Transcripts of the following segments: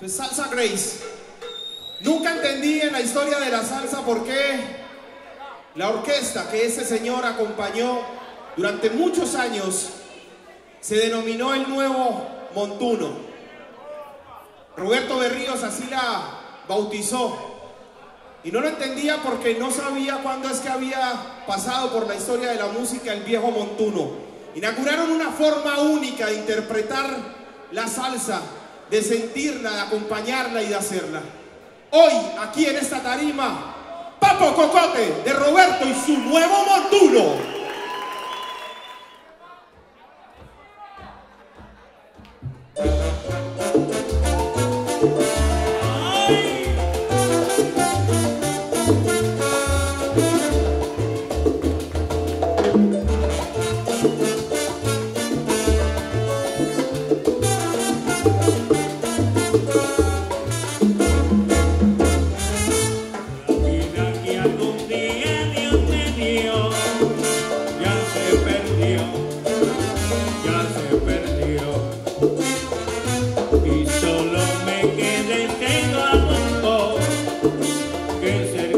Salsa Grace. Nunca entendí en la historia de la salsa por qué la orquesta que ese señor acompañó durante muchos años se denominó el nuevo Montuno. Roberto Berríos así la bautizó. Y no lo entendía porque no sabía cuándo es que había pasado por la historia de la música el viejo Montuno. Inauguraron una forma única de interpretar la salsa, de sentirla, de acompañarla y de hacerla. Hoy, aquí en esta tarima, Papo Cocote de Roberto y su nuevo montuno.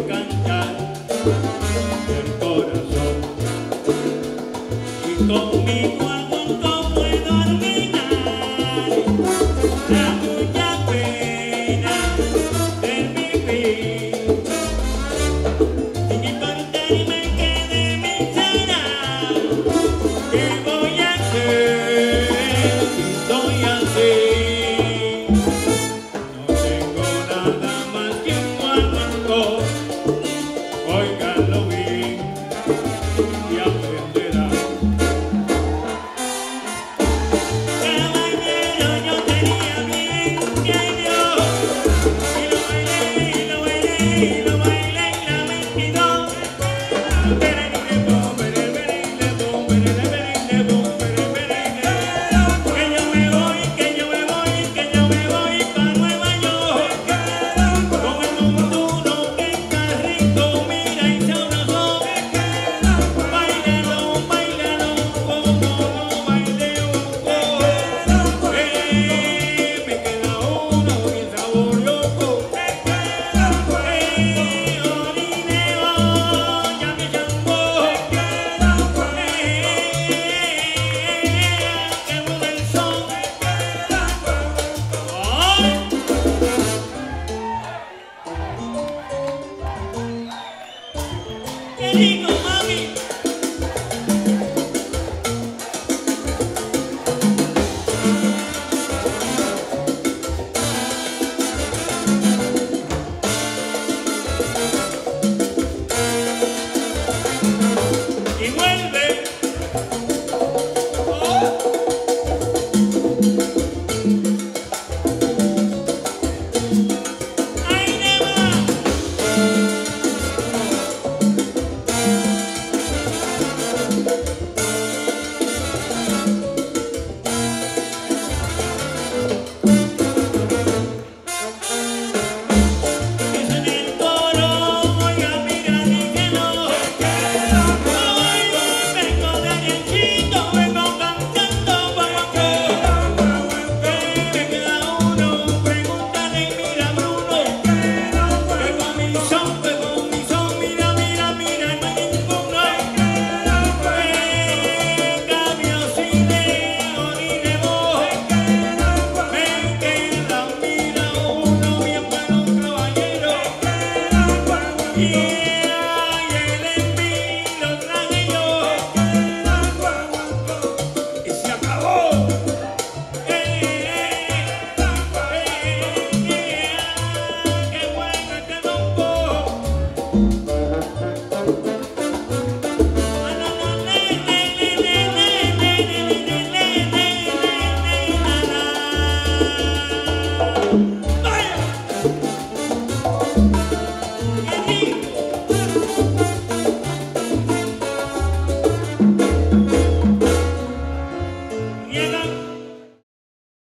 cantar del corazón. Y con mi Dynamite. 一个。